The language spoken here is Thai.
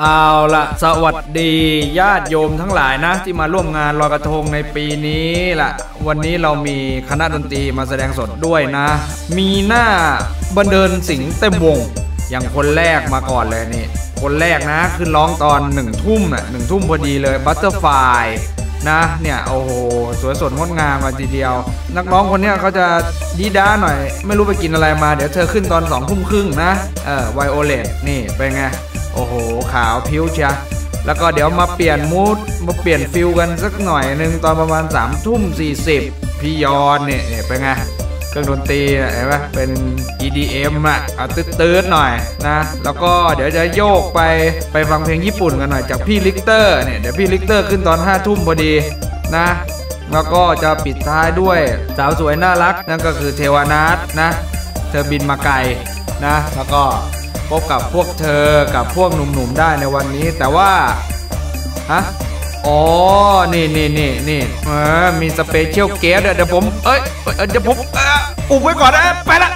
เอาละสวัสดีญาติโยมทั้งหลายนะ ที่มาร่วมงานลอยกระทงในปีนี้ล่ะวันนี้เรามีคณะดนตรีมาแสดงสดด้วยนะ มีหน้าบันเดินสิงเต็มวง อย่างคนแรกมาก่อนเลยนี่ คนแรกนะขึ้นร้องตอนหนึ่งทุ่มน่ะหนึ่งทุ่มพอดีเลยบัตเตอร์ไฟนะเนี่ยโอ้โหสวยสดงดงามมาทีเดียว นักร้องคนนี้เขาจะดีด้าหน่อย ไม่รู้ไปกินอะไรมาเดี๋ยวเธอขึ้นตอนสองทุ่มครึ่งนะเออไวโอเลตนี่เป็นไง โอ้โห ขาวพิ้วเชียแล้วก็เดี๋ยวมาเปลี่ยน mood มาเปลี่ยน feel กันสักหน่อยหนึ่งตอนประมาณ3ามทุ่มสี่สิบพี่ยอนเนี่ยเนี่ยเป็นไงเครื่องดนตรีเห็นไหมเป็น EDM อะเอาตื๊ดๆหน่อยนะ แล้วก็เดี๋ยวจะโยกไปไปฟังเพลงญี่ปุ่นกันหน่อยจากพี่ลิกเตอร์เนี่ยเดี๋ยวพี่ลิกเตอร์ขึ้นตอน5้าทุ่มพอดีนะแล้วก็จะปิดท้ายด้วยสาวสวยน่ารัก นั่นก็คือเทวานัทนะ เธอบินมาไกลนะ แล้วก็ พบกับพวกเธอกับพวกหนุ่มๆได้ในวันนี้ แต่ว่าฮะอ๋อ นี่นี่นี่นี่เออมีสเปเชียลเกสเดี๋ยวผม เอ้ยเอ้ยเดี๋ยวผมอออุบไว้ก่อนนะไปละ